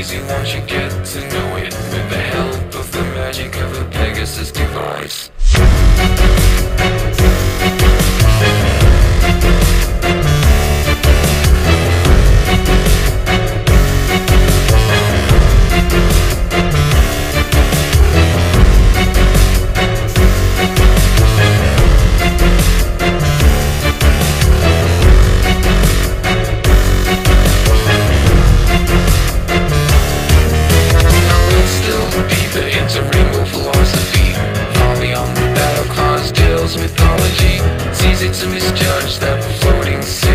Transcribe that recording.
easy once you get to know it. With the help of the magic of a Pegasus device. mythology. It's easy to misjudge that floating sea.